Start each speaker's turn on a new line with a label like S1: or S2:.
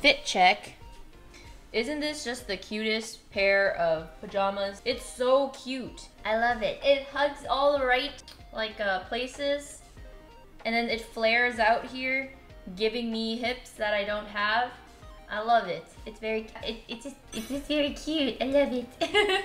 S1: fit check. Isn't this just the cutest pair of pajamas? It's so cute. I love it. It hugs all the right like uh, places and then it flares out here giving me hips that I don't have. I love it. It's very, it, it's just, it's just very cute. I love it.